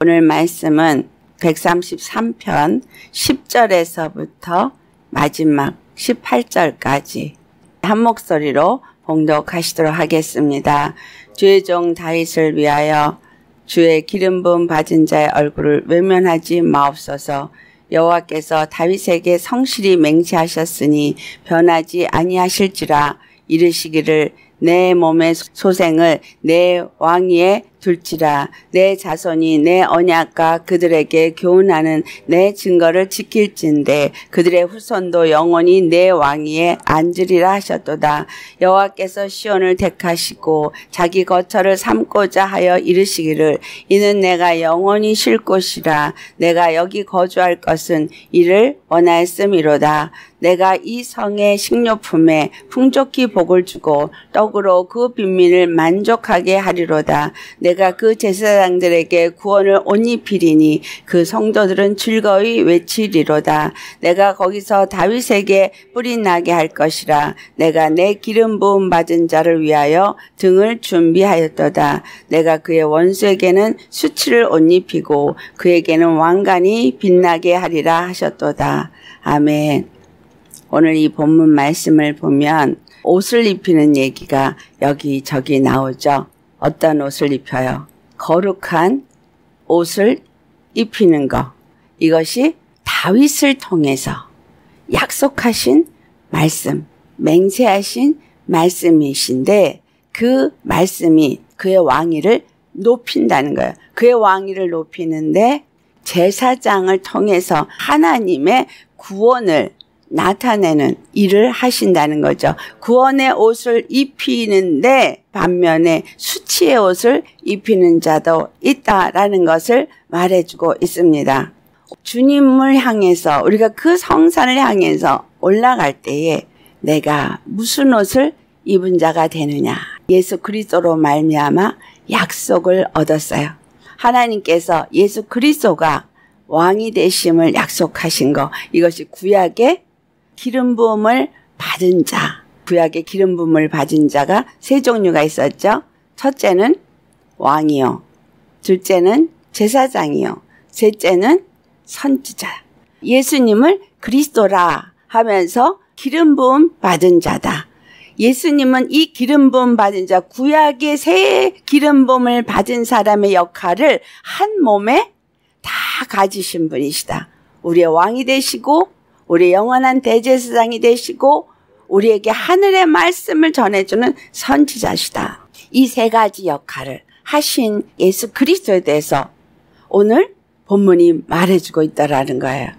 오늘 말씀은 133편 10절에서부터 마지막 18절까지 한 목소리로 봉독하시도록 하겠습니다. 주의 종 다윗을 위하여 주의 기름 부음 받은 자의 얼굴을 외면하지 마옵소서. 여호와께서 다윗에게 성실히 맹세하셨으니 변하지 아니하실지라 이르시기를 내 몸의 소생을 내 왕위에 둘지라. 내 자손이 내 언약과 그들에게 교훈하는 내 증거를 지킬진데 그들의 후손도 영원히 내 왕위에 앉으리라 하셨도다. 여호와께서 시온을 택하시고 자기 거처를 삼고자 하여 이르시기를 이는 내가 영원히 쉴 곳이라. 내가 여기 거주할 것은 이를 원하였음이로다. 내가 이 성의 식료품에 풍족히 복을 주고 떡으로 그 빈민을 만족하게 하리로다 내가 그 제사장들에게 구원을 옷 입히리니 그 성도들은 즐거이 외치리로다. 내가 거기서 다윗에게 뿌리 나게 할 것이라. 내가 내 기름 부음 받은 자를 위하여 등을 준비하였도다. 내가 그의 원수에게는 수치를 옷 입히고 그에게는 왕관이 빛나게 하리라 하셨도다. 아멘. 오늘 이 본문 말씀을 보면 옷을 입히는 얘기가 여기저기 나오죠. 어떤 옷을 입혀요? 거룩한 옷을 입히는 것. 이것이 다윗을 통해서 약속하신 말씀, 맹세하신 말씀이신데 그 말씀이 그의 왕위를 높인다는 거예요. 그의 왕위를 높이는데 제사장을 통해서 하나님의 구원을 나타내는 일을 하신다는 거죠. 구원의 옷을 입히는데 반면에 수치의 옷을 입히는 자도 있다라는 것을 말해주고 있습니다. 주님을 향해서 우리가 그 성산을 향해서 올라갈 때에 내가 무슨 옷을 입은 자가 되느냐 예수 그리스도로 말미암아 약속을 얻었어요. 하나님께서 예수 그리스도가 왕이 되심을 약속하신 거 이것이 구약의 기름 부음을 받은 자, 구약의 기름 부음을 받은 자가 세 종류가 있었죠. 첫째는 왕이요. 둘째는 제사장이요. 셋째는 선지자. 예수님을 그리스도라 하면서 기름 부음 받은 자다. 예수님은 이 기름 부음 받은 자, 구약의 새 기름 부음을 받은 사람의 역할을 한 몸에 다 가지신 분이시다. 우리의 왕이 되시고 우리 영원한 대제사장이 되시고 우리에게 하늘의 말씀을 전해주는 선지자시다. 이 세 가지 역할을 하신 예수 그리스도에 대해서 오늘 본문이 말해주고 있다라는 거예요.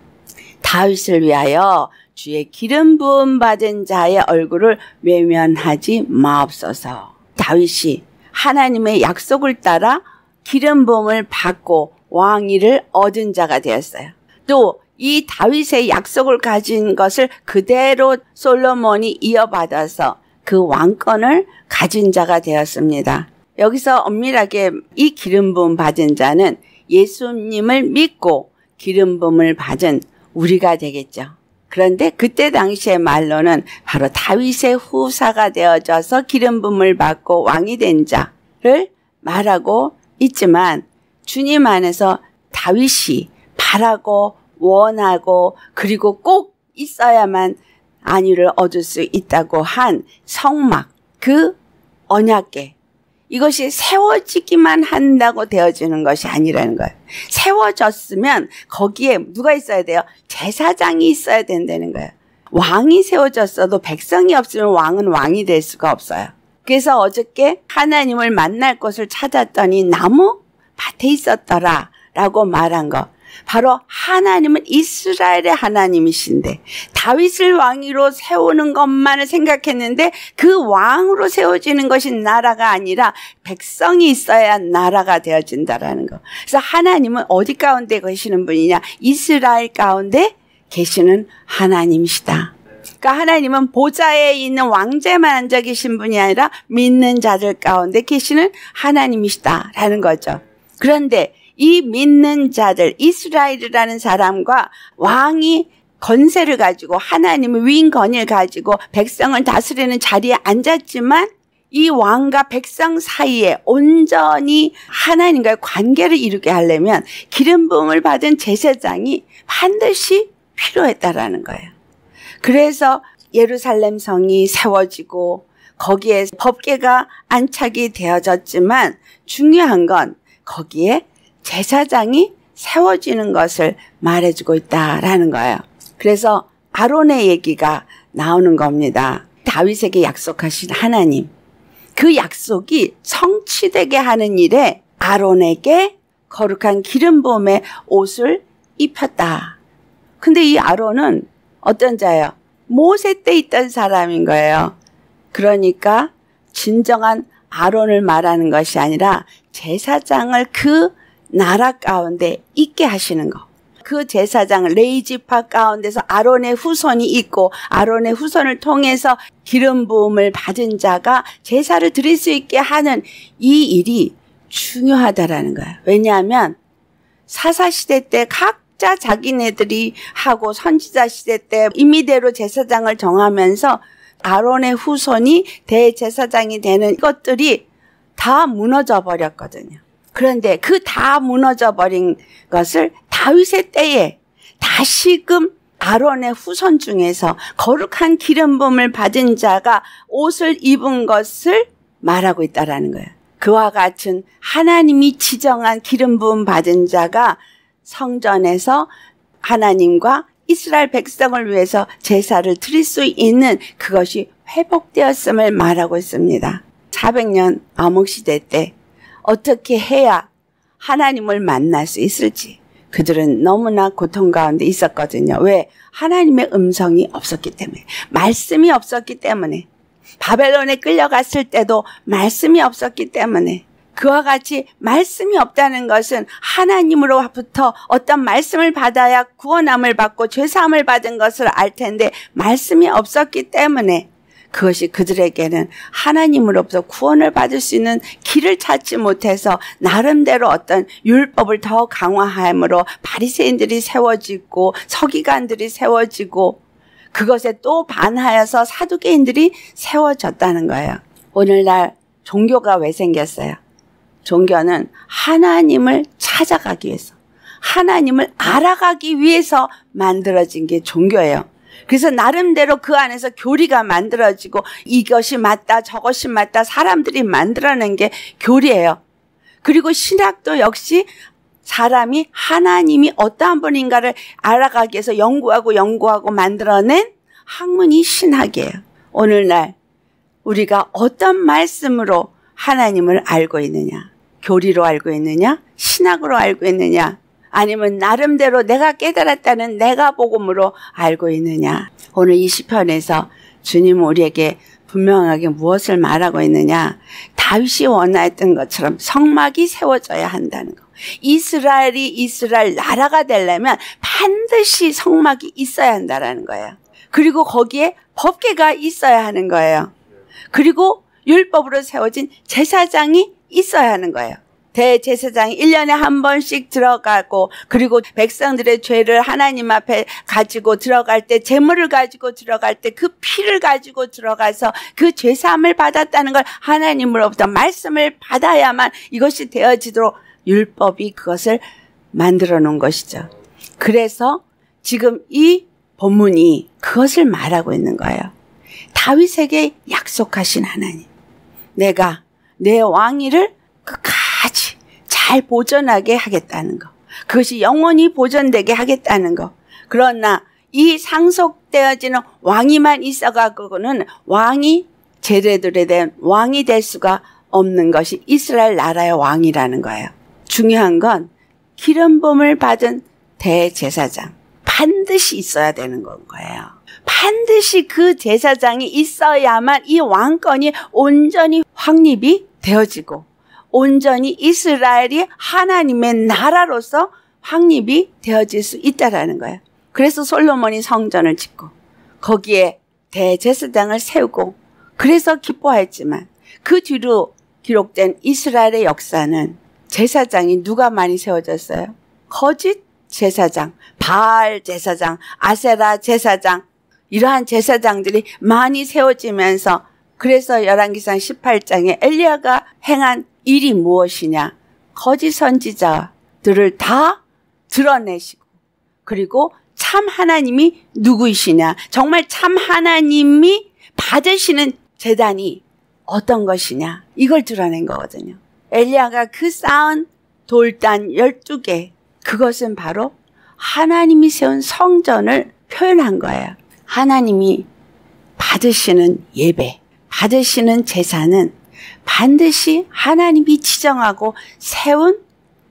다윗을 위하여 주의 기름 부음 받은 자의 얼굴을 외면하지 마옵소서. 다윗이 하나님의 약속을 따라 기름 부음을 받고 왕위를 얻은 자가 되었어요. 또 이 다윗의 약속을 가진 것을 그대로 솔로몬이 이어받아서 그 왕권을 가진 자가 되었습니다. 여기서 엄밀하게 이 기름 부음 받은 자는 예수님을 믿고 기름 부음을 받은 우리가 되겠죠. 그런데 그때 당시의 말로는 바로 다윗의 후사가 되어져서 기름 부음을 받고 왕이 된 자를 말하고 있지만 주님 안에서 다윗이 바라고 원하고 그리고 꼭 있어야만 안위를 얻을 수 있다고 한 성막 그 언약계 이것이 세워지기만 한다고 되어지는 것이 아니라는 거예요. 세워졌으면 거기에 누가 있어야 돼요? 제사장이 있어야 된다는 거예요. 왕이 세워졌어도 백성이 없으면 왕은 왕이 될 수가 없어요. 그래서 어저께 하나님을 만날 곳을 찾았더니 나무 밭에 있었더라 라고 말한 것. 바로 하나님은 이스라엘의 하나님이신데 다윗을 왕위로 세우는 것만을 생각했는데 그 왕으로 세워지는 것이 나라가 아니라 백성이 있어야 나라가 되어진다라는 거. 그래서 하나님은 어디 가운데 계시는 분이냐? 이스라엘 가운데 계시는 하나님이시다. 그러니까 하나님은 보좌에 있는 왕제만 앉아 계신 분이 아니라 믿는 자들 가운데 계시는 하나님이시다라는 거죠. 그런데 이 믿는 자들 이스라엘이라는 사람과 왕이 건세를 가지고 하나님의 위인 건을 가지고 백성을 다스리는 자리에 앉았지만 이 왕과 백성 사이에 온전히 하나님과의 관계를 이루게 하려면 기름 부음을 받은 제사장이 반드시 필요했다라는 거예요. 그래서 예루살렘 성이 세워지고 거기에 법계가 안착이 되어졌지만 중요한 건 거기에 제사장이 세워지는 것을 말해주고 있다라는 거예요. 그래서 아론의 얘기가 나오는 겁니다. 다윗에게 약속하신 하나님. 그 약속이 성취되게 하는 일에 아론에게 거룩한 기름 부음의 옷을 입혔다. 근데 이 아론은 어떤 자예요? 모세 때 있던 사람인 거예요. 그러니까 진정한 아론을 말하는 것이 아니라 제사장을 그 나라 가운데 있게 하시는 거. 그 제사장 레이지파 가운데서 아론의 후손이 있고 아론의 후손을 통해서 기름 부음을 받은 자가 제사를 드릴 수 있게 하는 이 일이 중요하다라는 거예요. 왜냐하면 사사 시대 때 각자 자기네들이 하고 선지자 시대 때 임의대로 제사장을 정하면서 아론의 후손이 대제사장이 되는 것들이 다 무너져 버렸거든요. 그런데 그 다 무너져 버린 것을 다윗의 때에 다시금 아론의 후손 중에서 거룩한 기름 부음을 받은 자가 옷을 입은 것을 말하고 있다라는 거예요. 그와 같은 하나님이 지정한 기름 부음 받은 자가 성전에서 하나님과 이스라엘 백성을 위해서 제사를 드릴 수 있는 그것이 회복되었음을 말하고 있습니다. 400년 암흑시대 때 어떻게 해야 하나님을 만날 수 있을지 그들은 너무나 고통 가운데 있었거든요. 왜? 하나님의 음성이 없었기 때문에. 말씀이 없었기 때문에. 바벨론에 끌려갔을 때도 말씀이 없었기 때문에. 그와 같이 말씀이 없다는 것은 하나님으로부터 어떤 말씀을 받아야 구원함을 받고 죄사함을 받은 것을 알 텐데 말씀이 없었기 때문에 그것이 그들에게는 하나님으로부터 구원을 받을 수 있는 길을 찾지 못해서 나름대로 어떤 율법을 더 강화함으로 바리새인들이 세워지고 서기관들이 세워지고 그것에 또 반하여서 사두개인들이 세워졌다는 거예요. 오늘날 종교가 왜 생겼어요? 종교는 하나님을 찾아가기 위해서 하나님을 알아가기 위해서 만들어진 게 종교예요. 그래서 나름대로 그 안에서 교리가 만들어지고 이것이 맞다 저것이 맞다 사람들이 만들어낸 게 교리예요. 그리고 신학도 역시 사람이 하나님이 어떠한 분인가를 알아가기 위해서 연구하고 연구하고 만들어낸 학문이 신학이에요. 오늘날 우리가 어떤 말씀으로 하나님을 알고 있느냐? 교리로 알고 있느냐? 신학으로 알고 있느냐? 아니면 나름대로 내가 깨달았다는 내가 복음으로 알고 있느냐. 오늘 이 시편에서 주님 우리에게 분명하게 무엇을 말하고 있느냐. 다윗이 원하였던 것처럼 성막이 세워져야 한다는 거. 이스라엘이 이스라엘 나라가 되려면 반드시 성막이 있어야 한다라는 거예요. 그리고 거기에 법계가 있어야 하는 거예요. 그리고 율법으로 세워진 제사장이 있어야 하는 거예요. 대제사장이 1년에 한 번씩 들어가고 그리고 백성들의 죄를 하나님 앞에 가지고 들어갈 때 재물을 가지고 들어갈 때 그 피를 가지고 들어가서 그 죄사함을 받았다는 걸 하나님으로부터 말씀을 받아야만 이것이 되어지도록 율법이 그것을 만들어 놓은 것이죠. 그래서 지금 이 본문이 그것을 말하고 있는 거예요. 다윗에게 약속하신 하나님. 내가 내 왕위를 끝까지 잘 보존하게 하겠다는 거. 그것이 영원히 보존되게 하겠다는 거. 그러나 이 상속되어지는 왕이만 있어가고는 왕이 제대들에 대한 왕이 될 수가 없는 것이 이스라엘 나라의 왕이라는 거예요. 중요한 건 기름 부음을 받은 대제사장 반드시 있어야 되는 건 거예요. 반드시 그 제사장이 있어야만 이 왕권이 온전히 확립이 되어지고 온전히 이스라엘이 하나님의 나라로서 확립이 되어질 수 있다라는 거예요. 그래서 솔로몬이 성전을 짓고 거기에 대제사장을 세우고 그래서 기뻐했지만 그 뒤로 기록된 이스라엘의 역사는 제사장이 누가 많이 세워졌어요? 거짓 제사장, 바알 제사장, 아세라 제사장 이러한 제사장들이 많이 세워지면서 그래서 열왕기상 18장에 엘리야가 행한 일이 무엇이냐? 거짓 선지자들을 다 드러내시고 그리고 참 하나님이 누구이시냐? 정말 참 하나님이 받으시는 재단이 어떤 것이냐? 이걸 드러낸 거거든요. 엘리야가 그 쌓은 돌단 12개 그것은 바로 하나님이 세운 성전을 표현한 거예요. 하나님이 받으시는 예배, 받으시는 제사는 반드시 하나님이 지정하고 세운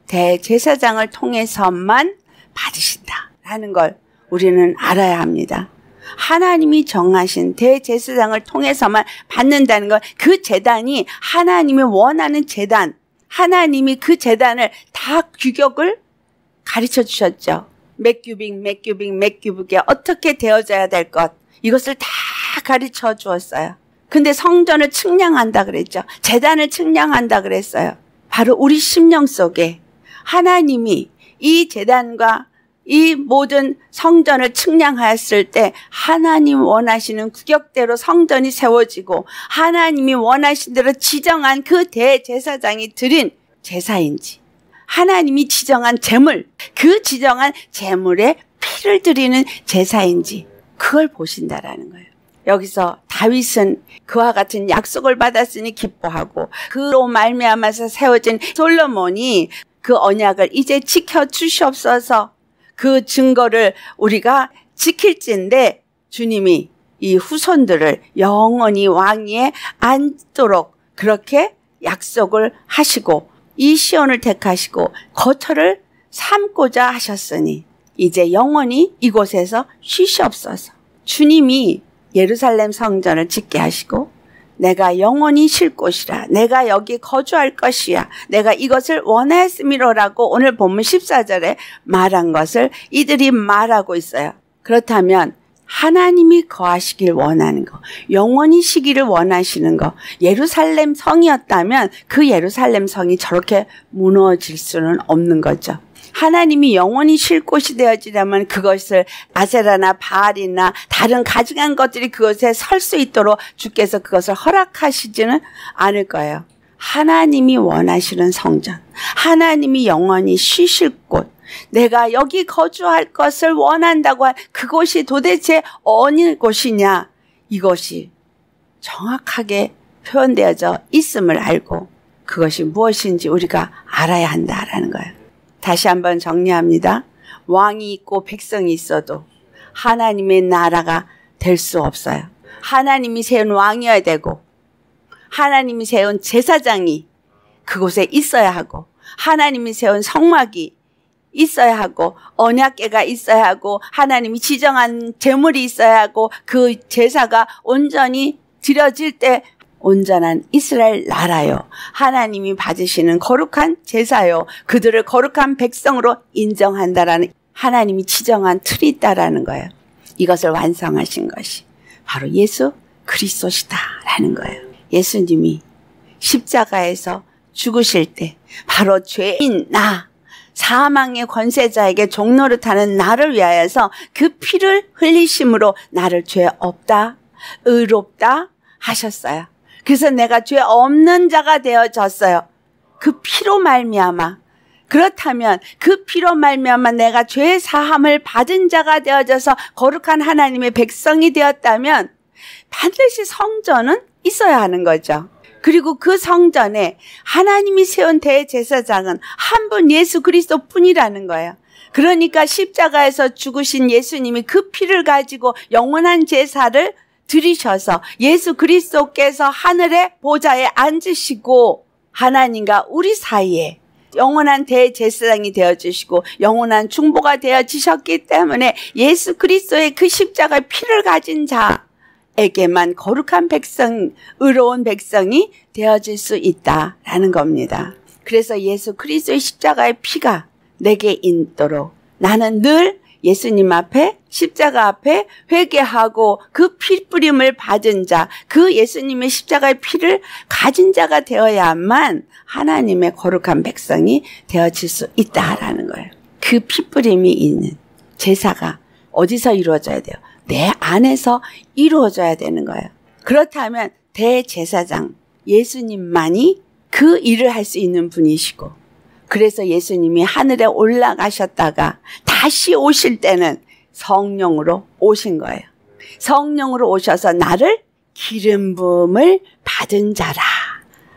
대제사장을 통해서만 받으신다라는 걸 우리는 알아야 합니다. 하나님이 정하신 대제사장을 통해서만 받는다는 것, 그 재단이 하나님이 원하는 재단, 하나님이 그 재단을 다 규격을 가르쳐 주셨죠. 몇 규빅, 몇 규빅, 몇 규빅에 어떻게 되어져야 될 것, 이것을 다 가르쳐 주었어요. 근데 성전을 측량한다 그랬죠. 재단을 측량한다 그랬어요. 바로 우리 심령 속에 하나님이 이 재단과 이 모든 성전을 측량하였을 때 하나님 원하시는 구격대로 성전이 세워지고 하나님이 원하신 대로 지정한 그 대제사장이 드린 제사인지 하나님이 지정한 제물 그 지정한 제물에 피를 드리는 제사인지 그걸 보신다라는 거예요. 여기서 다윗은 그와 같은 약속을 받았으니 기뻐하고 그로 말미암아서 세워진 솔로몬이 그 언약을 이제 지켜 주시옵소서 그 증거를 우리가 지킬진데 주님이 이 후손들을 영원히 왕위에 앉도록 그렇게 약속을 하시고 이 시온을 택하시고 거처를 삼고자 하셨으니 이제 영원히 이곳에서 쉬시옵소서. 주님이 예루살렘 성전을 짓게 하시고 내가 영원히 쉴 곳이라 내가 여기 거주할 것이야 내가 이것을 원하였음이로라고 오늘 본문 14절에 말한 것을 이들이 말하고 있어요. 그렇다면 하나님이 거하시길 원하는 거, 영원히 시기를 원하시는 거, 예루살렘 성이었다면 그 예루살렘 성이 저렇게 무너질 수는 없는 거죠. 하나님이 영원히 쉴 곳이 되어지려면 그것을 아세라나 바알이나 다른 가증한 것들이 그것에 설 수 있도록 주께서 그것을 허락하시지는 않을 거예요. 하나님이 원하시는 성전, 하나님이 영원히 쉬실 곳, 내가 여기 거주할 것을 원한다고 한 그곳이 도대체 어느 곳이냐? 이것이 정확하게 표현되어져 있음을 알고 그것이 무엇인지 우리가 알아야 한다라는 거예요. 다시 한번 정리합니다. 왕이 있고 백성이 있어도 하나님의 나라가 될 수 없어요. 하나님이 세운 왕이어야 되고 하나님이 세운 제사장이 그곳에 있어야 하고 하나님이 세운 성막이 있어야 하고 언약계가 있어야 하고 하나님이 지정한 제물이 있어야 하고 그 제사가 온전히 드려질 때 온전한 이스라엘 나라요. 하나님이 받으시는 거룩한 제사요. 그들을 거룩한 백성으로 인정한다라는 하나님이 지정한 틀이 있다라는 거예요. 이것을 완성하신 것이 바로 예수 그리스도시다라는 거예요. 예수님이 십자가에서 죽으실 때 바로 죄인 나 사망의 권세자에게 타는 나를 위하여서 그 피를 흘리심으로 나를 죄 없다 의롭다 하셨어요. 그래서 내가 죄 없는 자가 되어졌어요. 그 피로 말미암아. 그렇다면 그 피로 말미암아 내가 죄 사함을 받은 자가 되어져서 거룩한 하나님의 백성이 되었다면 반드시 성전은 있어야 하는 거죠. 그리고 그 성전에 하나님이 세운 대제사장은 한 분 예수 그리스도 뿐이라는 거예요. 그러니까 십자가에서 죽으신 예수님이 그 피를 가지고 영원한 제사를 들이셔서 예수 그리스도께서 하늘의 보좌에 앉으시고 하나님과 우리 사이에 영원한 대제사장이 되어 주시고 영원한 중보가 되어 지셨기 때문에 예수 그리스도의 그 십자가의 피를 가진 자에게만 거룩한 백성, 의로운 백성이 되어질 수 있다라는 겁니다. 그래서 예수 그리스도의 십자가의 피가 내게 있도록 나는 늘 예수님 앞에 십자가 앞에 회개하고 그 피뿌림을 받은 자, 그 예수님의 십자가의 피를 가진 자가 되어야만 하나님의 거룩한 백성이 되어질 수 있다라는 거예요. 그 피뿌림이 있는 제사가 어디서 이루어져야 돼요? 내 안에서 이루어져야 되는 거예요. 그렇다면 대제사장 예수님만이 그 일을 할 수 있는 분이시고 그래서 예수님이 하늘에 올라가셨다가 다시 오실 때는 성령으로 오신 거예요. 성령으로 오셔서 나를 기름 부음을 받은 자라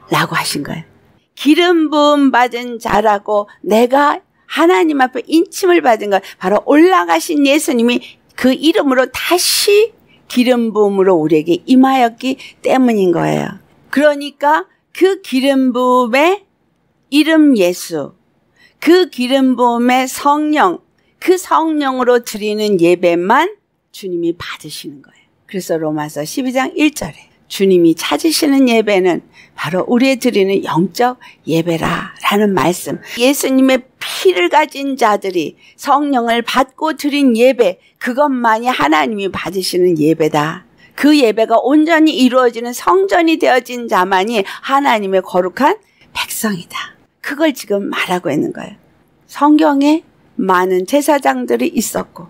라고 하신 거예요. 기름 부음 받은 자라고 내가 하나님 앞에 인침을 받은 것 바로 올라가신 예수님이 그 이름으로 다시 기름 부음으로 우리에게 임하였기 때문인 거예요. 그러니까 그 기름 부음의 이름 예수, 그 기름 부음의 성령, 그 성령으로 드리는 예배만 주님이 받으시는 거예요. 그래서 로마서 12장 1절에 주님이 찾으시는 예배는 바로 우리의 드리는 영적 예배라 라는 말씀. 예수님의 피를 가진 자들이 성령을 받고 드린 예배, 그것만이 하나님이 받으시는 예배다. 그 예배가 온전히 이루어지는 성전이 되어진 자만이 하나님의 거룩한 백성이다. 그걸 지금 말하고 있는 거예요. 성경에 많은 제사장들이 있었고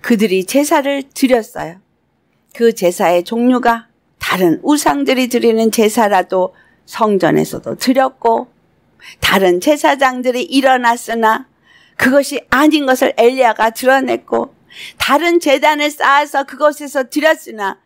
그들이 제사를 드렸어요. 그 제사의 종류가 다른 우상들이 드리는 제사라도 성전에서도 드렸고 다른 제사장들이 일어났으나 그것이 아닌 것을 엘리야가 드러냈고 다른 재단을 쌓아서 그것에서 드렸으나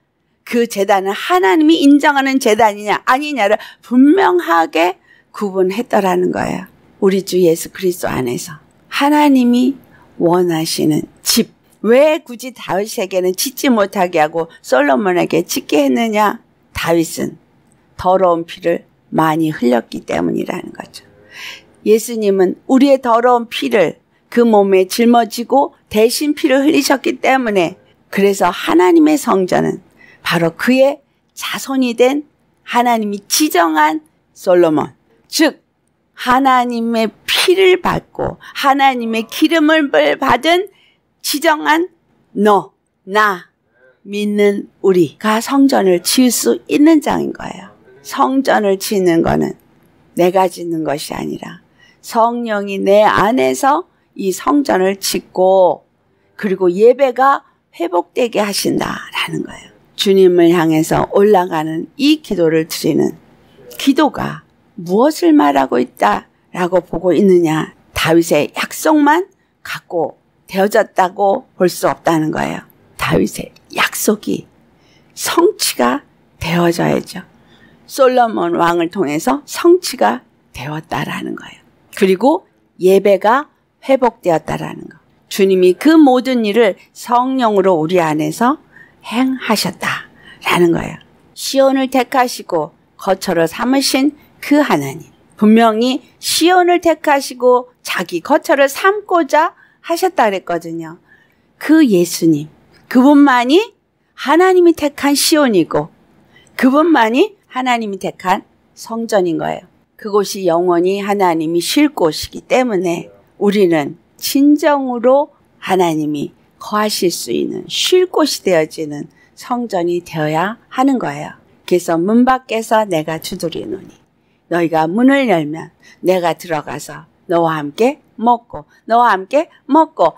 그 재단은 하나님이 인정하는 재단이냐 아니냐를 분명하게 구분했더라는 거예요. 우리 주 예수 그리스도 안에서 하나님이 원하시는 집. 왜 굳이 다윗에게는 짓지 못하게 하고 솔로몬에게 짓게 했느냐? 다윗은 더러운 피를 많이 흘렸기 때문이라는 거죠. 예수님은 우리의 더러운 피를 그 몸에 짊어지고 대신 피를 흘리셨기 때문에 그래서 하나님의 성전은 바로 그의 자손이 된 하나님이 지정한 솔로몬. 즉, 하나님의 피를 받고 하나님의 기름을 받은 지정한 너, 나, 믿는 우리가 성전을 지을 수 있는 장인 거예요. 성전을 짓는 거는 내가 짓는 것이 아니라 성령이 내 안에서 이 성전을 짓고 그리고 예배가 회복되게 하신다라는 거예요. 주님을 향해서 올라가는 이 기도를 드리는 기도가 무엇을 말하고 있다라고 보고 있느냐? 다윗의 약속만 갖고 되어졌다고 볼 수 없다는 거예요. 다윗의 약속이 성취가 되어져야죠. 솔로몬 왕을 통해서 성취가 되었다라는 거예요. 그리고 예배가 회복되었다라는 거. 주님이 그 모든 일을 성령으로 우리 안에서 행하셨다라는 거예요. 시온을 택하시고 거처를 삼으신 그 하나님. 분명히 시온을 택하시고 자기 거처를 삼고자 하셨다 그랬거든요. 그 예수님. 그분만이 하나님이 택한 시온이고 그분만이 하나님이 택한 성전인 거예요. 그곳이 영원히 하나님이 쉴 곳이기 때문에 우리는 진정으로 하나님이 거하실 수 있는 쉴 곳이 되어지는 성전이 되어야 하는 거예요. 그래서 문 밖에서 내가 두드리노니 너희가 문을 열면 내가 들어가서 너와 함께 먹고 너와 함께 먹고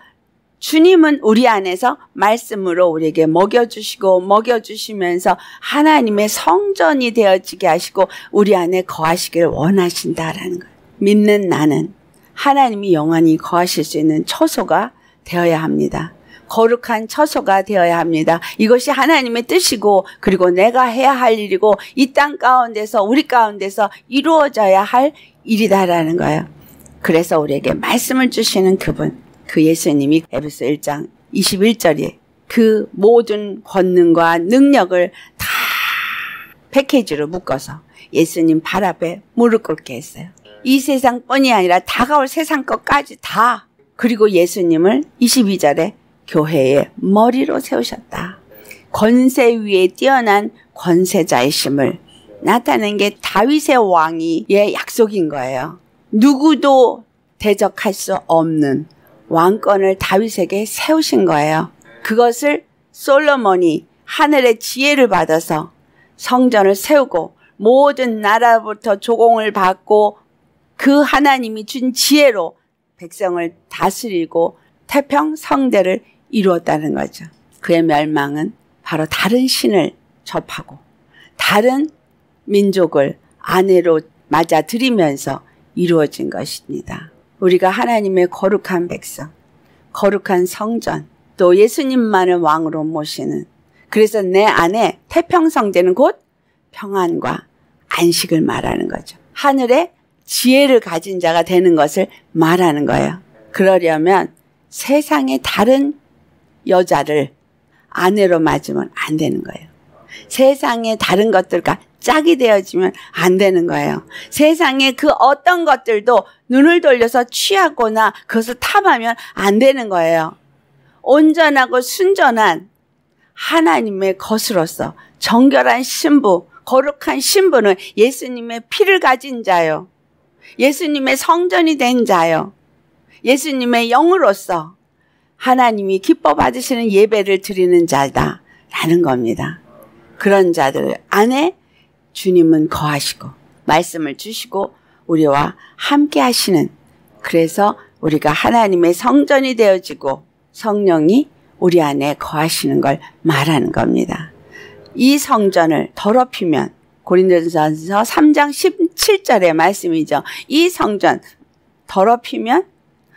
주님은 우리 안에서 말씀으로 우리에게 먹여주시고 먹여주시면서 하나님의 성전이 되어지게 하시고 우리 안에 거하시기를 원하신다라는 거예요. 믿는 나는 하나님이 영원히 거하실 수 있는 처소가 되어야 합니다. 거룩한 처소가 되어야 합니다. 이것이 하나님의 뜻이고 그리고 내가 해야 할 일이고 이 땅 가운데서 우리 가운데서 이루어져야 할 일이다라는 거예요. 그래서 우리에게 말씀을 주시는 그분 그 예수님이 에베소 1장 21절에 그 모든 권능과 능력을 다 패키지로 묶어서 예수님 발 앞에 무릎 꿇게 했어요. 이 세상뿐이 아니라 다가올 세상 것까지 다 그리고 예수님을 22절에 교회의 머리로 세우셨다. 권세 위에 뛰어난 권세자이심을 나타낸 게 다윗의 왕이의 약속인 거예요. 누구도 대적할 수 없는 왕권을 다윗에게 세우신 거예요. 그것을 솔로몬이 하늘의 지혜를 받아서 성전을 세우고 모든 나라부터 조공을 받고 그 하나님이 준 지혜로 백성을 다스리고 태평 성대를 이루었다는 거죠. 그의 멸망은 바로 다른 신을 접하고 다른 민족을 아내로 맞아들이면서 이루어진 것입니다. 우리가 하나님의 거룩한 백성, 거룩한 성전, 또 예수님만을 왕으로 모시는 그래서 내 안에 태평성제는 곧 평안과 안식을 말하는 거죠. 하늘에 지혜를 가진 자가 되는 것을 말하는 거예요. 그러려면 세상의 다른 여자를 아내로 맞으면 안 되는 거예요. 세상의 다른 것들과 짝이 되어지면 안 되는 거예요. 세상의 그 어떤 것들도 눈을 돌려서 취하거나 그것을 탐하면 안 되는 거예요. 온전하고 순전한 하나님의 것으로서 정결한 신부, 거룩한 신부는 예수님의 피를 가진 자요. 예수님의 성전이 된 자요. 예수님의 영으로서 하나님이 기뻐 받으시는 예배를 드리는 자다라는 겁니다. 그런 자들 안에 주님은 거하시고 말씀을 주시고 우리와 함께 하시는 그래서 우리가 하나님의 성전이 되어지고 성령이 우리 안에 거하시는 걸 말하는 겁니다. 이 성전을 더럽히면 고린도전서 3장 17절의 말씀이죠. 이 성전 더럽히면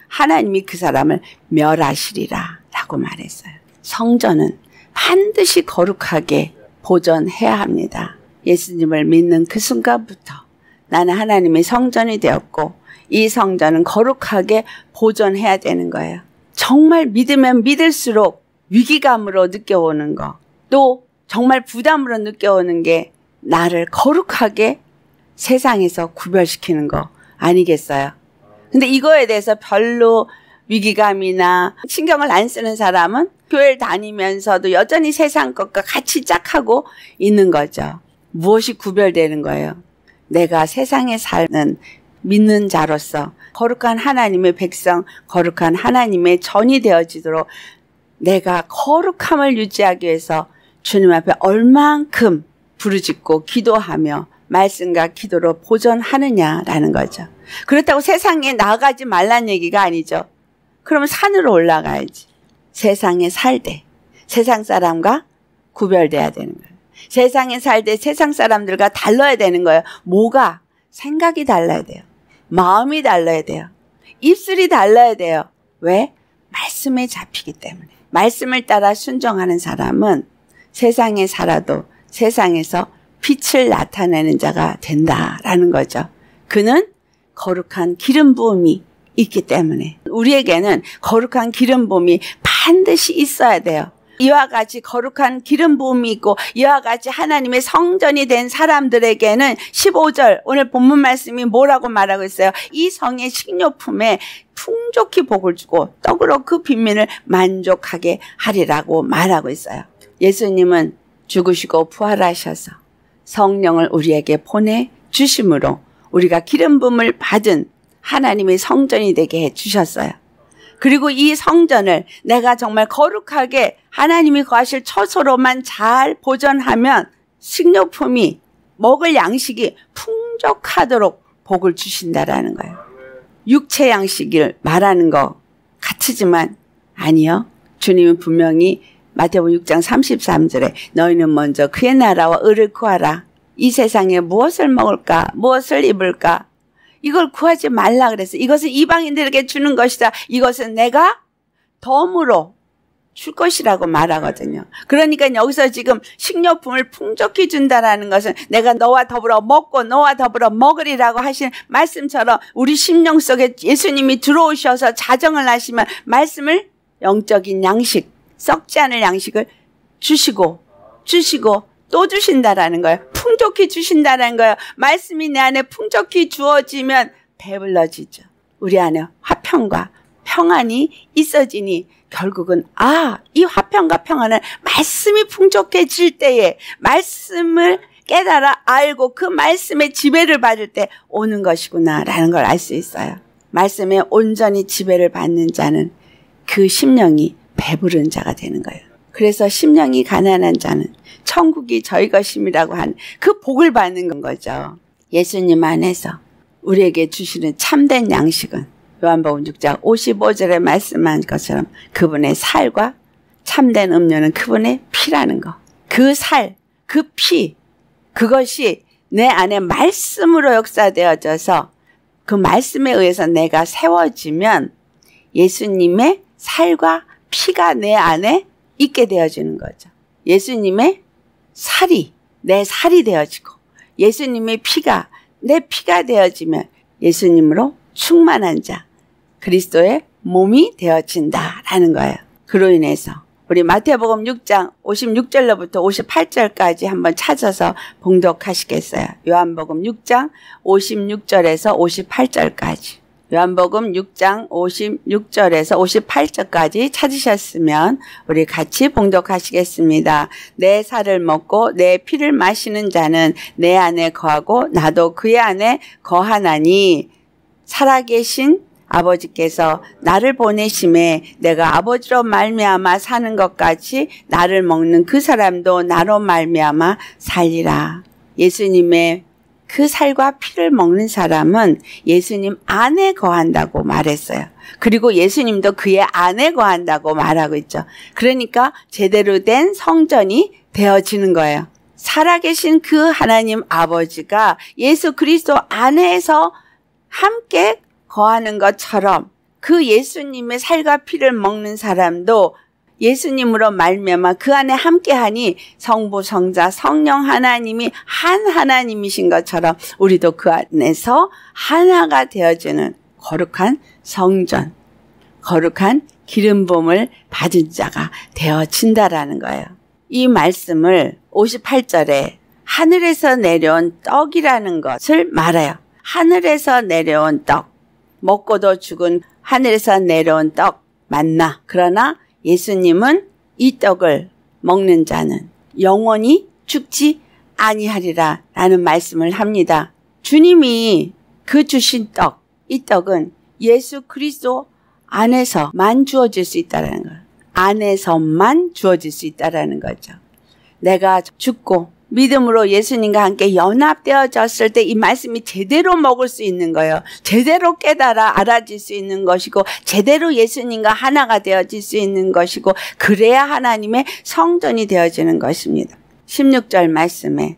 하나님이 그 사람을 멸하시리라 라고 말했어요. 성전은 반드시 거룩하게 보존해야 합니다. 예수님을 믿는 그 순간부터 나는 하나님의 성전이 되었고 이 성전은 거룩하게 보존해야 되는 거예요. 정말 믿으면 믿을수록 위기감으로 느껴오는 거, 또 정말 부담으로 느껴오는 게 나를 거룩하게 세상에서 구별시키는 거 아니겠어요? 근데 이거에 대해서 별로 위기감이나 신경을 안 쓰는 사람은 교회를 다니면서도 여전히 세상 것과 같이 짝하고 있는 거죠. 무엇이 구별되는 거예요? 내가 세상에 사는 믿는 자로서 거룩한 하나님의 백성, 거룩한 하나님의 전이 되어지도록 내가 거룩함을 유지하기 위해서 주님 앞에 얼만큼 부르짖고 기도하며 말씀과 기도로 보존하느냐라는 거죠. 그렇다고 세상에 나가지 말란 얘기가 아니죠. 그러면 산으로 올라가야지. 세상에 살되 세상 사람과 구별돼야 되는 거예요. 세상에 살되 세상 사람들과 달라야 되는 거예요. 뭐가? 생각이 달라야 돼요. 마음이 달라야 돼요. 입술이 달라야 돼요. 왜? 말씀에 잡히기 때문에. 말씀을 따라 순종하는 사람은 세상에 살아도 세상에서 빛을 나타내는 자가 된다라는 거죠. 그는 거룩한 기름 부음이 있기 때문에 우리에게는 거룩한 기름 부음이 반드시 있어야 돼요. 이와 같이 거룩한 기름 부음이 있고 이와 같이 하나님의 성전이 된 사람들에게는 15절 오늘 본문 말씀이 뭐라고 말하고 있어요? 이 성의 식료품에 풍족히 복을 주고 떡으로 그 빈민을 만족하게 하리라고 말하고 있어요. 예수님은 죽으시고 부활하셔서 성령을 우리에게 보내 주심으로 우리가 기름 부음을 받은 하나님의 성전이 되게 해 주셨어요. 그리고 이 성전을 내가 정말 거룩하게 하나님이 거하실 처소로만 잘 보존하면 식료품이 먹을 양식이 풍족하도록 복을 주신다라는 거예요. 육체 양식을 말하는 것 같지만 아니요. 주님은 분명히 마태복음 6장 33절에 너희는 먼저 그의 나라와 의를 구하라. 이 세상에 무엇을 먹을까? 무엇을 입을까? 이걸 구하지 말라 그랬어. 이것은 이방인들에게 주는 것이다. 이것은 내가 덤으로 줄 것이라고 말하거든요. 그러니까 여기서 지금 식료품을 풍족히 준다라는 것은 내가 너와 더불어 먹고 너와 더불어 먹으리라고 하신 말씀처럼 우리 심령 속에 예수님이 들어오셔서 자정을 하시면 말씀을 영적인 양식, 썩지 않을 양식을 주시고 주시고 또 주신다라는 거예요. 풍족히 주신다는 거예요. 말씀이 내 안에 풍족히 주어지면 배불러지죠. 우리 안에 화평과 평안이 있어지니 결국은 아, 이 화평과 평안을 말씀이 풍족해질 때에 말씀을 깨달아 알고 그 말씀의 지배를 받을 때 오는 것이구나라는 걸 알 수 있어요. 말씀에 온전히 지배를 받는 자는 그 심령이 배부른 자가 되는 거예요. 그래서 심령이 가난한 자는 천국이 저희 것임이라고 한 그 복을 받는 거죠. 예수님 안에서 우리에게 주시는 참된 양식은 요한복음 6장 55절에 말씀한 것처럼 그분의 살과 참된 음료는 그분의 피라는 거. 그 살, 그 피, 그것이 내 안에 말씀으로 역사되어져서 그 말씀에 의해서 내가 세워지면 예수님의 살과 피가 내 안에 있게 되어지는 거죠. 예수님의 살이 내 살이 되어지고 예수님의 피가 내 피가 되어지면 예수님으로 충만한 자 그리스도의 몸이 되어진다라는 거예요. 그로 인해서 우리 마태복음 6장 56절로부터 58절까지 한번 찾아서 봉독하시겠어요. 요한복음 6장 56절에서 58절까지. 요한복음 6장 56절에서 58절까지 찾으셨으면 우리 같이 봉독하시겠습니다. 내 살을 먹고 내 피를 마시는 자는 내 안에 거하고 나도 그의 안에 거하나니 살아계신 아버지께서 나를 보내심에 내가 아버지로 말미암아 사는 것 같이 나를 먹는 그 사람도 나로 말미암아 살리라. 예수님의 그 살과 피를 먹는 사람은 예수님 안에 거한다고 말했어요. 그리고 예수님도 그의 안에 거한다고 말하고 있죠. 그러니까 제대로 된 성전이 되어지는 거예요. 살아계신 그 하나님 아버지가 예수 그리스도 안에서 함께 거하는 것처럼 그 예수님의 살과 피를 먹는 사람도 예수님으로 말미암아 그 안에 함께하니 성부 성자 성령 하나님이 한 하나님이신 것처럼 우리도 그 안에서 하나가 되어지는 거룩한 성전, 거룩한 기름 부음을 받은 자가 되어진다라는 거예요. 이 말씀을 58절에 하늘에서 내려온 떡이라는 것을 말해요. 하늘에서 내려온 떡, 먹고도 죽은 하늘에서 내려온 떡 맞나? 그러나 예수님은 이 떡을 먹는 자는 영원히 죽지 아니하리라 라는 말씀을 합니다. 주님이 그 주신 떡, 이 떡은 예수 그리스도 안에서만 주어질 수 있다는 거예요. 안에서만 주어질 수 있다는 거죠. 내가 죽고 믿음으로 예수님과 함께 연합되어졌을 때 이 말씀이 제대로 먹을 수 있는 거예요. 제대로 깨달아 알아질 수 있는 것이고 제대로 예수님과 하나가 되어질 수 있는 것이고 그래야 하나님의 성전이 되어지는 것입니다. 16절 말씀에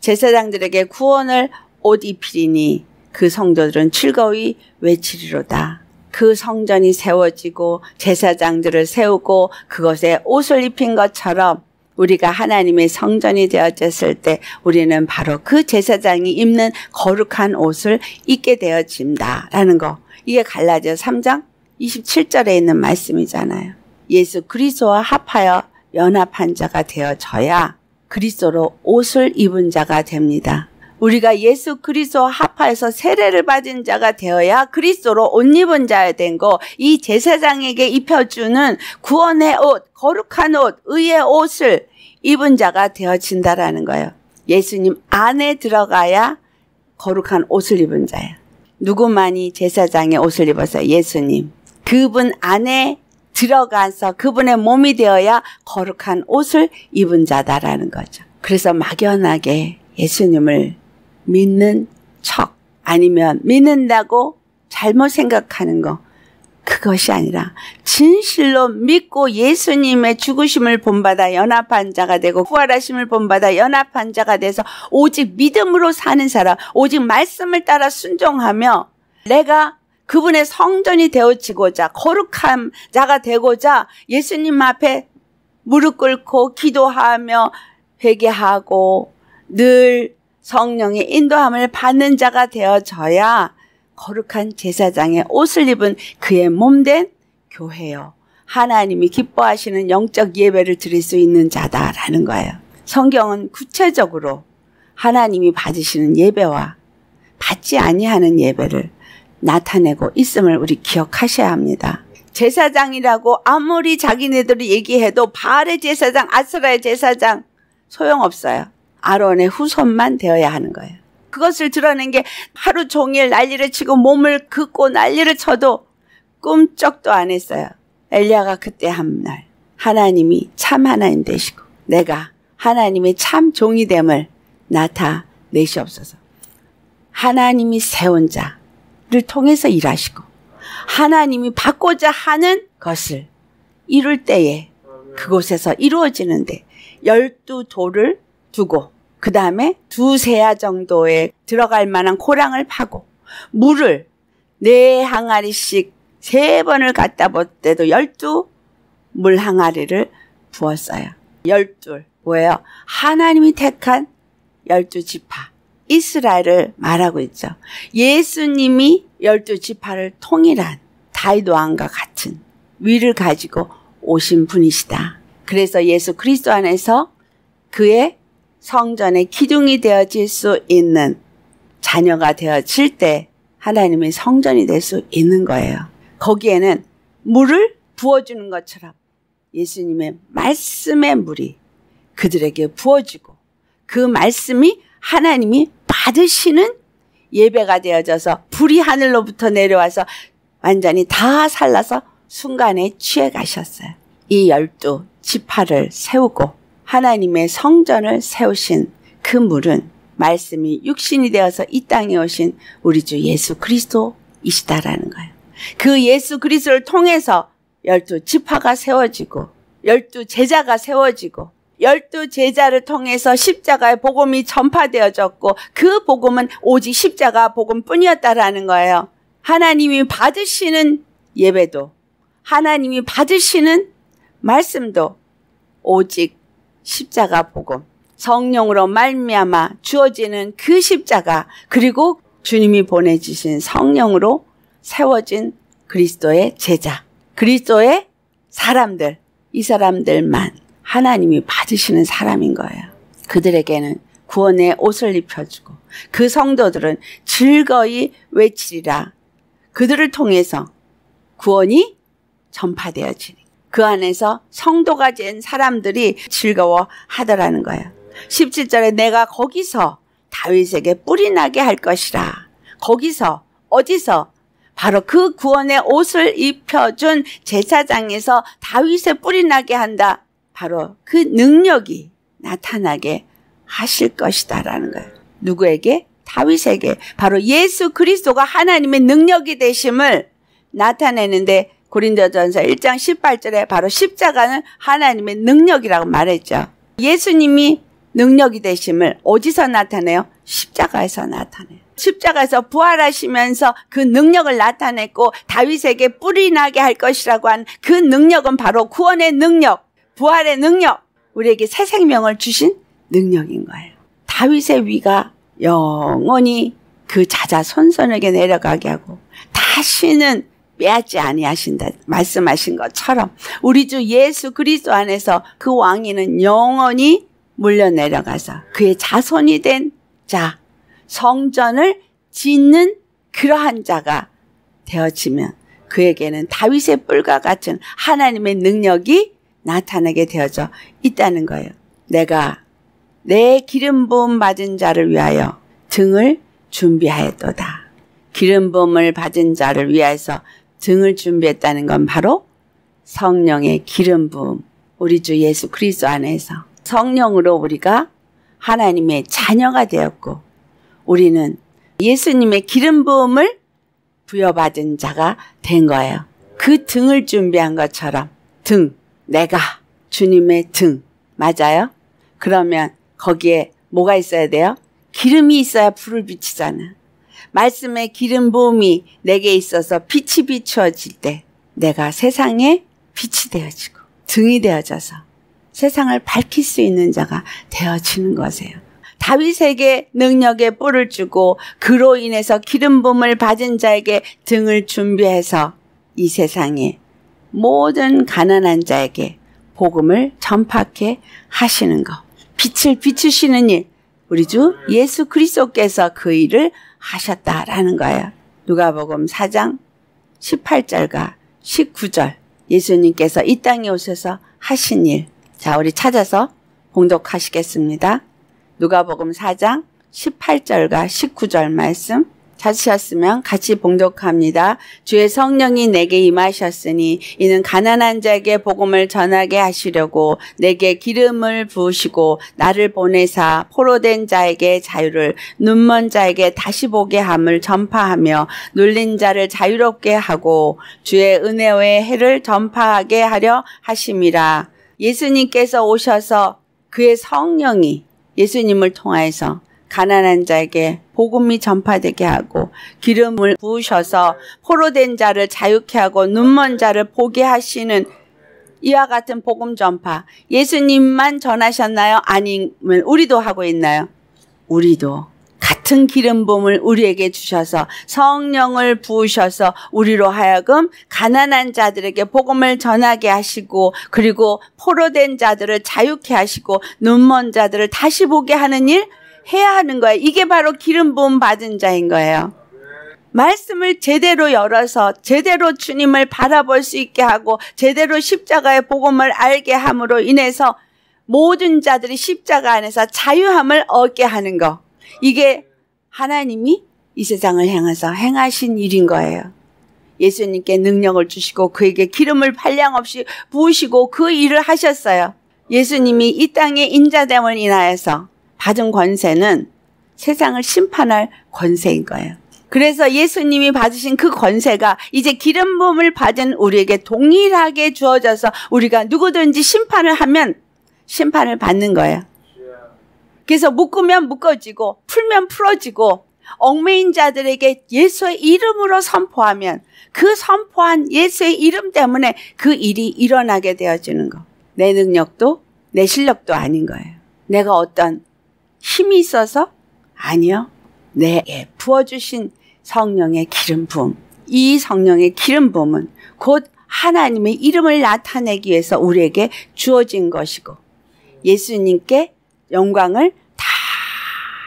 제사장들에게 구원을 옷 입히리니 그 성도들은 즐거이 외치리로다. 그 성전이 세워지고 제사장들을 세우고 그것에 옷을 입힌 것처럼 우리가 하나님의 성전이 되어졌을 때 우리는 바로 그 제사장이 입는 거룩한 옷을 입게 되어진다라는 거. 이게 갈라디아 3장 27절에 있는 말씀이잖아요. 예수 그리스도와 합하여 연합한 자가 되어져야 그리스도로 옷을 입은 자가 됩니다. 우리가 예수 그리스도 합하여서 세례를 받은 자가 되어야 그리스도로 옷 입은 자가 된 거, 이 제사장에게 입혀주는 구원의 옷, 거룩한 옷, 의의 옷을 입은 자가 되어진다라는 거예요. 예수님 안에 들어가야 거룩한 옷을 입은 자야. 누구만이 제사장의 옷을 입어서 예수님. 그분 안에 들어가서 그분의 몸이 되어야 거룩한 옷을 입은 자다라는 거죠. 그래서 막연하게 예수님을 믿는 척 아니면 믿는다고 잘못 생각하는 거 그것이 아니라 진실로 믿고 예수님의 죽으심을 본받아 연합한 자가 되고 부활하심을 본받아 연합한 자가 돼서 오직 믿음으로 사는 사람, 오직 말씀을 따라 순종하며 내가 그분의 성전이 되어지고자 거룩한 자가 되고자 예수님 앞에 무릎 꿇고 기도하며 회개하고 늘 성령의 인도함을 받는 자가 되어져야 거룩한 제사장의 옷을 입은 그의 몸된 교회요. 하나님이 기뻐하시는 영적 예배를 드릴 수 있는 자다라는 거예요. 성경은 구체적으로 하나님이 받으시는 예배와 받지 아니하는 예배를 나타내고 있음을 우리 기억하셔야 합니다. 제사장이라고 아무리 자기네들이 얘기해도 바알의 제사장, 아스라의 제사장 소용없어요. 아론의 후손만 되어야 하는 거예요. 그것을 드러낸 게 하루 종일 난리를 치고 몸을 긋고 난리를 쳐도 꿈쩍도 안 했어요. 엘리야가 그때 한 날 하나님이 참 하나님 되시고 내가 하나님의 참 종이 됨을 나타내시옵소서. 하나님이 세운 자를 통해서 일하시고 하나님이 받고자 하는 것을 이룰 때에 그곳에서 이루어지는데 열두 돌을 두고 그 다음에 두세야 정도에 들어갈 만한 고랑을 파고 물을 네 항아리씩 세 번을 갖다 볼 때도 열두 물 항아리를 부었어요. 열둘. 뭐예요? 하나님이 택한 열두 지파. 이스라엘을 말하고 있죠. 예수님이 열두 지파를 통일한 다윗 왕과 같은 위를 가지고 오신 분이시다. 그래서 예수 그리스도 안에서 그의 성전의 기둥이 되어질 수 있는 자녀가 되어질 때 하나님의 성전이 될 수 있는 거예요. 거기에는 물을 부어주는 것처럼 예수님의 말씀의 물이 그들에게 부어지고 그 말씀이 하나님이 받으시는 예배가 되어져서 불이 하늘로부터 내려와서 완전히 다 살라서 순간에 취해 가셨어요. 이 열두 지파를 세우고 하나님의 성전을 세우신 그 물은 말씀이 육신이 되어서 이 땅에 오신 우리 주 예수 그리스도이시다라는 거예요. 그 예수 그리스도를 통해서 열두 지파가 세워지고 열두 제자가 세워지고 열두 제자를 통해서 십자가의 복음이 전파되어졌고 그 복음은 오직 십자가 복음뿐이었다라는 거예요. 하나님이 받으시는 예배도 하나님이 받으시는 말씀도 오직 십자가 복음 성령으로 말미암아 주어지는 그 십자가 그리고 주님이 보내주신 성령으로 세워진 그리스도의 제자 그리스도의 사람들 이 사람들만 하나님이 받으시는 사람인 거예요. 그들에게는 구원의 옷을 입혀주고 그 성도들은 즐거이 외치리라. 그들을 통해서 구원이 전파되어지니 그 안에서 성도가 된 사람들이 즐거워 하더라는 거예요. 17절에 내가 거기서 다윗에게 뿌리 나게 할 것이라. 거기서 어디서 바로 그 구원의 옷을 입혀준 제사장에서 다윗의 뿌리 나게 한다. 바로 그 능력이 나타나게 하실 것이다라는 거예요. 누구에게? 다윗에게. 바로 예수 그리스도가 하나님의 능력이 되심을 나타내는데 고린도전서 1장 18절에 바로 십자가는 하나님의 능력이라고 말했죠. 예수님이 능력이 되심을 어디서 나타내요? 십자가에서 나타내요. 십자가에서 부활하시면서 그 능력을 나타냈고 다윗에게 뿌리 나게 할 것이라고 한 그 능력은 바로 구원의 능력, 부활의 능력, 우리에게 새 생명을 주신 능력인 거예요. 다윗의 위가 영원히 그 자자 손손에게 내려가게 하고 다시는 빼앗지 아니하신다 말씀하신 것처럼 우리 주 예수 그리스도 안에서 그 왕위는 영원히 물려 내려가서 그의 자손이 된 자, 성전을 짓는 그러한 자가 되어지면 그에게는 다윗의 뿔과 같은 하나님의 능력이 나타나게 되어져 있다는 거예요. 내가 내 기름 부음 받은 자를 위하여 등을 준비하였도다. 기름 부음을 받은 자를 위해서 등을 준비했다는 건 바로 성령의 기름 부음. 우리 주 예수 그리스도 안에서 성령으로 우리가 하나님의 자녀가 되었고 우리는 예수님의 기름 부음을 부여받은 자가 된 거예요. 그 등을 준비한 것처럼 등, 내가 주님의 등 맞아요? 그러면 거기에 뭐가 있어야 돼요? 기름이 있어야 불을 비치잖아. 말씀의 기름 부음이 내게 있어서 빛이 비추어질 때 내가 세상에 빛이 되어지고 등이 되어져서 세상을 밝힐 수 있는 자가 되어지는 것이에요. 다윗에게 능력의 뿔을 주고 그로 인해서 기름 부음을 받은 자에게 등을 준비해서 이 세상에 모든 가난한 자에게 복음을 전파케 하시는 것. 빛을 비추시는 일. 우리 주 예수 그리스도께서 그 일을 하셨다라는 거예요. 누가복음 4장 18절과 19절. 예수님께서 이 땅에 오셔서 하신 일. 자, 우리 찾아서 봉독하시겠습니다. 누가복음 4장 18절과 19절 말씀 찾으셨으면 같이 봉독합니다. 주의 성령이 내게 임하셨으니 이는 가난한 자에게 복음을 전하게 하시려고 내게 기름을 부으시고 나를 보내사 포로된 자에게 자유를 눈먼 자에게 다시 보게 함을 전파하며 눌린 자를 자유롭게 하고 주의 은혜의 해를 전파하게 하려 하심이라. 예수님께서 오셔서 그의 성령이 예수님을 통하여서 가난한 자에게 복음이 전파되게 하고 기름을 부으셔서 포로된 자를 자유케 하고 눈먼 자를 보게 하시는 이와 같은 복음 전파 예수님만 전하셨나요? 아니면 우리도 하고 있나요? 우리도 같은 기름 부음을 우리에게 주셔서 성령을 부으셔서 우리로 하여금 가난한 자들에게 복음을 전하게 하시고 그리고 포로된 자들을 자유케 하시고 눈먼 자들을 다시 보게 하는 일 해야 하는 거예요. 이게 바로 기름 부음 받은 자인 거예요. 말씀을 제대로 열어서 제대로 주님을 바라볼 수 있게 하고 제대로 십자가의 복음을 알게 함으로 인해서 모든 자들이 십자가 안에서 자유함을 얻게 하는 거. 이게 하나님이 이 세상을 향해서 행하신 일인 거예요. 예수님께 능력을 주시고 그에게 기름을 팔량 없이 부으시고 그 일을 하셨어요. 예수님이 이 땅의 인자됨을 인하여서 받은 권세는 세상을 심판할 권세인 거예요. 그래서 예수님이 받으신 그 권세가 이제 기름 부음을 받은 우리에게 동일하게 주어져서 우리가 누구든지 심판을 하면 심판을 받는 거예요. 그래서 묶으면 묶어지고 풀면 풀어지고 얽매인 자들에게 예수의 이름으로 선포하면 그 선포한 예수의 이름 때문에 그 일이 일어나게 되어지는 거. 내 능력도 내 실력도 아닌 거예요. 내가 어떤 힘이 있어서 아니요. 내게 부어주신 성령의 기름 부음. 이 성령의 기름 부음은 곧 하나님의 이름을 나타내기 위해서 우리에게 주어진 것이고 예수님께 영광을 다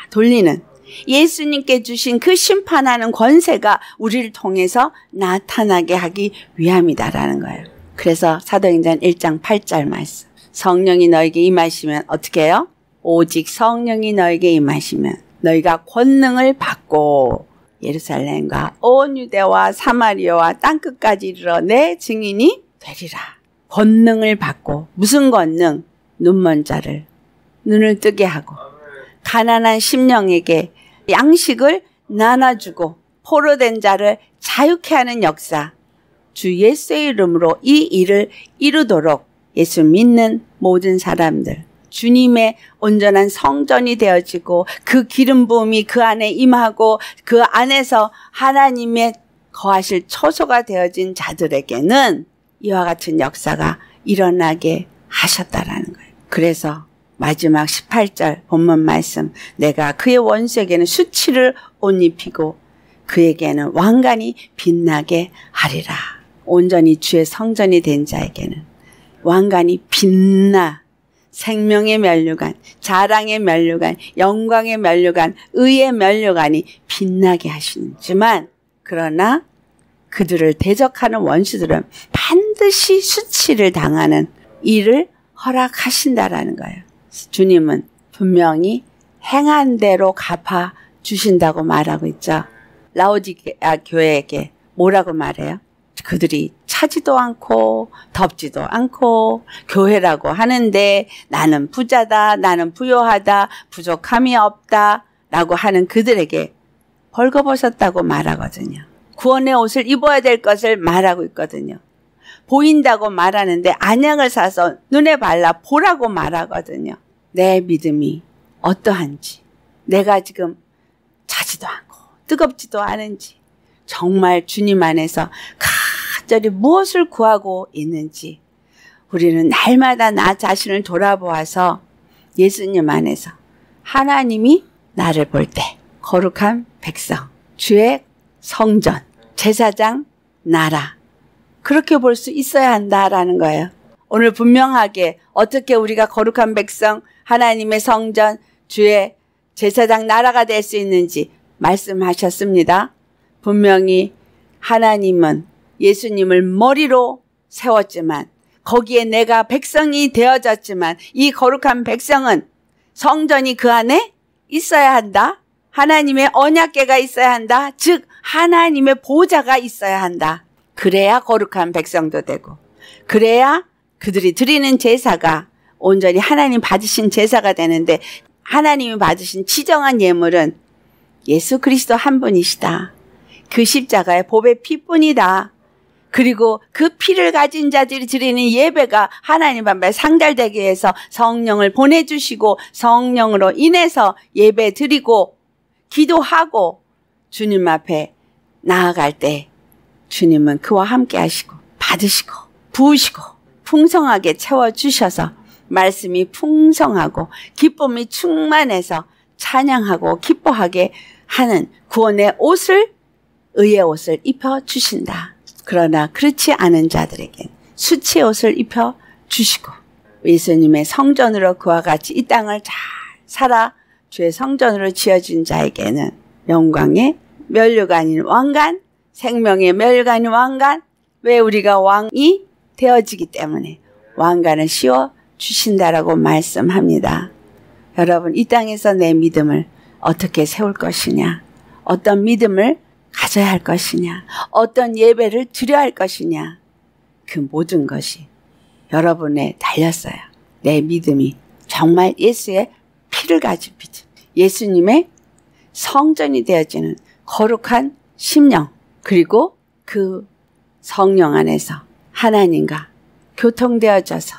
돌리는 예수님께 주신 그 심판하는 권세가 우리를 통해서 나타나게 하기 위함이다라는 거예요. 그래서 사도행전 1장 8절 말씀. 성령이 너에게 임하시면 어떻게 해요? 오직 성령이 너에게 임하시면 너희가 권능을 받고 예루살렘과 온 유대와 사마리아와 땅끝까지 이르러 내 증인이 되리라. 권능을 받고 무슨 권능? 눈먼 자를 눈을 뜨게 하고 가난한 심령에게 양식을 나눠주고 포로된 자를 자유케 하는 역사 주 예수의 이름으로 이 일을 이루도록 예수 믿는 모든 사람들 주님의 온전한 성전이 되어지고 그 기름 부음이 그 안에 임하고 그 안에서 하나님의 거하실 처소가 되어진 자들에게는 이와 같은 역사가 일어나게 하셨다라는 거예요. 그래서 마지막 18절 본문 말씀 내가 그의 원수에게는 수치를 옷 입히고 그에게는 왕관이 빛나게 하리라. 온전히 주의 성전이 된 자에게는 왕관이 빛나 생명의 면류관, 자랑의 면류관, 영광의 면류관, 의의 면류관이 빛나게 하시지만 그러나 그들을 대적하는 원수들은 반드시 수치를 당하는 일을 허락하신다라는 거예요. 주님은 분명히 행한 대로 갚아 주신다고 말하고 있죠. 라오디게아 교회에게 뭐라고 말해요? 그들이 차지도 않고 덥지도 않고 교회라고 하는데 나는 부자다, 나는 부요하다, 부족함이 없다 라고 하는 그들에게 벌거벗었다고 말하거든요. 구원의 옷을 입어야 될 것을 말하고 있거든요. 보인다고 말하는데 안약을 사서 눈에 발라 보라고 말하거든요. 내 믿음이 어떠한지, 내가 지금 차지도 않고 뜨겁지도 않은지, 정말 주님 안에서 간절히 무엇을 구하고 있는지 우리는 날마다 나 자신을 돌아보아서 예수님 안에서 하나님이 나를 볼 때 거룩한 백성, 주의 성전, 제사장, 나라 그렇게 볼 수 있어야 한다라는 거예요. 오늘 분명하게 어떻게 우리가 거룩한 백성, 하나님의 성전, 주의 제사장 나라가 될 수 있는지 말씀하셨습니다. 분명히 하나님은 예수님을 머리로 세웠지만 거기에 내가 백성이 되어졌지만 이 거룩한 백성은 성전이 그 안에 있어야 한다. 하나님의 언약계가 있어야 한다. 즉 하나님의 보좌가 있어야 한다. 그래야 거룩한 백성도 되고 그래야 그들이 드리는 제사가 온전히 하나님 받으신 제사가 되는데 하나님이 받으신 지정한 예물은 예수 그리스도 한 분이시다. 그 십자가의 보배 피뿐이다. 그리고 그 피를 가진 자들이 드리는 예배가 하나님 앞에 상달되기 위해서 성령을 보내주시고 성령으로 인해서 예배 드리고 기도하고 주님 앞에 나아갈 때 주님은 그와 함께 하시고 받으시고 부으시고 풍성하게 채워주셔서 말씀이 풍성하고 기쁨이 충만해서 찬양하고 기뻐하게 하는 구원의 옷을 의의 옷을 입혀 주신다. 그러나 그렇지 않은 자들에겐 수치의 옷을 입혀 주시고 예수님의 성전으로 그와 같이 이 땅을 잘 살아 주의 성전으로 지어진 자에게는 영광의 멸류가 아닌 왕관, 생명의 멸류가 아닌 왕관, 왜 우리가 왕이 되어지기 때문에 왕관을 씌워 주신다라고 말씀합니다. 여러분, 이 땅에서 내 믿음을 어떻게 세울 것이냐? 어떤 믿음을 가져야 할 것이냐? 어떤 예배를 드려야 할 것이냐? 그 모든 것이 여러분에 달렸어요. 내 믿음이 정말 예수의 피를 가진 믿음. 예수님의 성전이 되어지는 거룩한 심령. 그리고 그 성령 안에서 하나님과 교통되어져서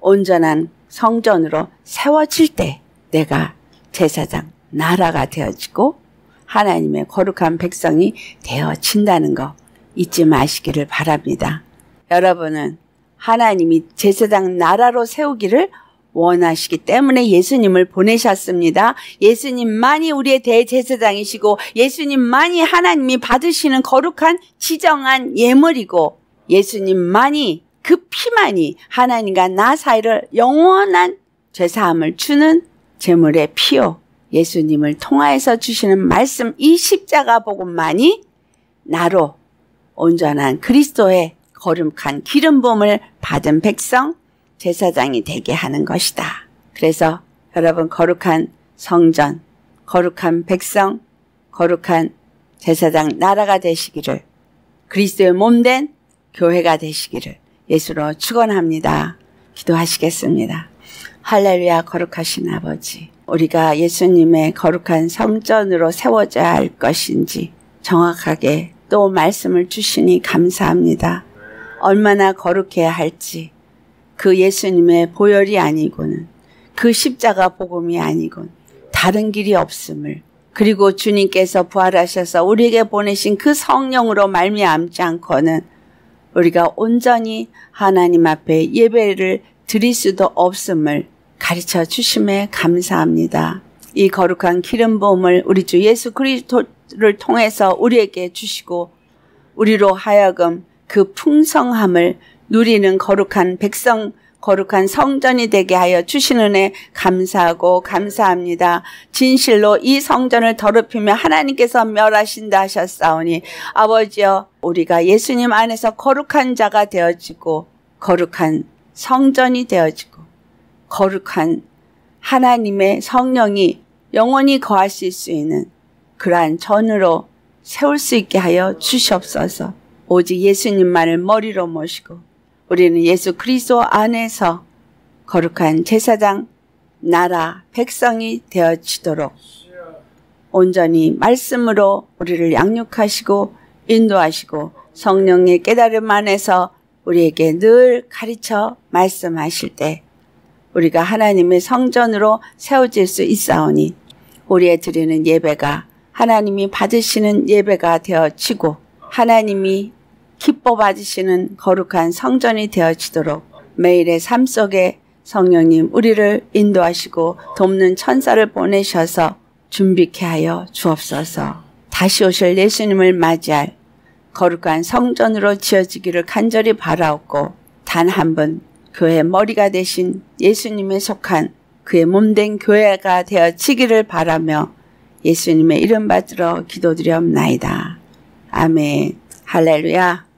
온전한 성전으로 세워질 때 내가 제사장 나라가 되어지고 하나님의 거룩한 백성이 되어진다는 거 잊지 마시기를 바랍니다. 여러분은 하나님이 제사장 나라로 세우기를 원하시기 때문에 예수님을 보내셨습니다. 예수님만이 우리의 대제사장이시고 예수님만이 하나님이 받으시는 거룩한 지정한 예물이고 예수님만이 그 피만이 하나님과 나 사이를 영원한 죄사함을 주는 제물의 피요. 예수님을 통하여서 주시는 말씀 이 십자가 복음만이 나로 온전한 그리스도의 거룩한 기름 부음을 받은 백성 제사장이 되게 하는 것이다. 그래서 여러분 거룩한 성전, 거룩한 백성, 거룩한 제사장 나라가 되시기를 그리스도의 몸 된 교회가 되시기를 예수로 축원합니다. 기도하시겠습니다. 할렐루야 거룩하신 아버지 우리가 예수님의 거룩한 성전으로 세워져야 할 것인지 정확하게 또 말씀을 주시니 감사합니다. 얼마나 거룩해야 할지 그 예수님의 보혈이 아니고는 그 십자가 복음이 아니곤 다른 길이 없음을 그리고 주님께서 부활하셔서 우리에게 보내신 그 성령으로 말미암지 않고는 우리가 온전히 하나님 앞에 예배를 드릴 수도 없음을 가르쳐 주심에 감사합니다. 이 거룩한 기름 부음을 우리 주 예수 그리스도를 통해서 우리에게 주시고 우리로 하여금 그 풍성함을 누리는 거룩한 백성 거룩한 성전이 되게 하여 주시는 애 감사하고 감사합니다. 진실로 이 성전을 더럽히며 하나님께서 멸하신다 하셨사오니 아버지여 우리가 예수님 안에서 거룩한 자가 되어지고 거룩한 성전이 되어지고 거룩한 하나님의 성령이 영원히 거하실 수 있는 그러한 전으로 세울 수 있게 하여 주시옵소서. 오직 예수님만을 머리로 모시고 우리는 예수 그리스도 안에서 거룩한 제사장 나라 백성이 되어지도록 온전히 말씀으로 우리를 양육하시고 인도하시고 성령의 깨달음 안에서 우리에게 늘 가르쳐 말씀하실 때 우리가 하나님의 성전으로 세워질 수 있사오니 우리의 드리는 예배가 하나님이 받으시는 예배가 되어지고 하나님이 기뻐 받으시는 거룩한 성전이 되어지도록 매일의 삶 속에 성령님 우리를 인도하시고 돕는 천사를 보내셔서 준비케 하여 주옵소서. 다시 오실 예수님을 맞이할 거룩한 성전으로 지어지기를 간절히 바라옵고 단 한 번 교회 머리가 되신 예수님에 속한 그의 몸된 교회가 되어지기를 바라며 예수님의 이름 받들어 기도드리옵나이다. 아멘. 할렐루야.